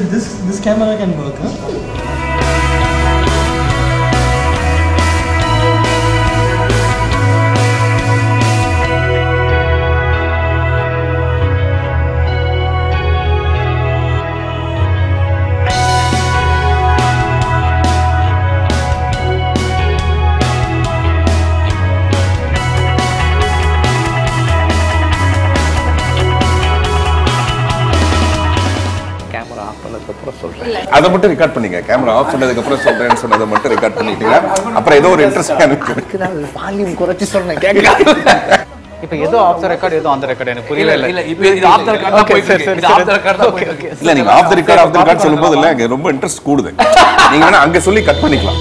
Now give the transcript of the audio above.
this this camera can work, huh? Camera off பண்ணதுக்கப்புறம் சொல்கிறேன் அதை மட்டும் ரெக்கார்ட் பண்ணீங்க கேமரா ஆஃப் பண்ணதுக்கு அப்புறம் சொல்றேன்னு சொன்னதை மட்டும் ரெக்கார்ட் பண்ணிட்டீங்க அப்புறம் ஏதோ ஒரு இன்ட்ரெஸ்டான அதுக்கு தான் வால்யூம் குறைச்சி சொன்னேன். கேட்க இப்போ ஏதோ ஆஃப் த ரெக்கார்ட் ஏதோ அந்த ரெக்கார்ட் எனக்கு புரியல. இல்ல இல்ல இப்போ இது ஆஃப் த ரெக்கார்ட் தான் போயிட்டு இருக்கு. இது ஆஃப் த ரெக்கார்ட் தான் போயிட்டு இருக்கு. இல்ல நீங்க off the record off the record சொல்லும்போது இல்ல அங்க ரொம்ப இன்ட்ரெஸ்ட் கூடுது. நீங்க வேணா அங்க சொல்லி கட் பண்ணிக்கலாம்.